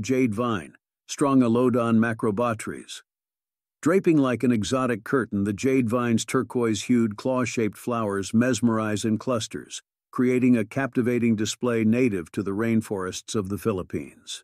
jade vine, Strongylodon macrobotrys. Draping like an exotic curtain, the jade vine's turquoise-hued, claw-shaped flowers mesmerize in clusters, creating a captivating display native to the rainforests of the Philippines.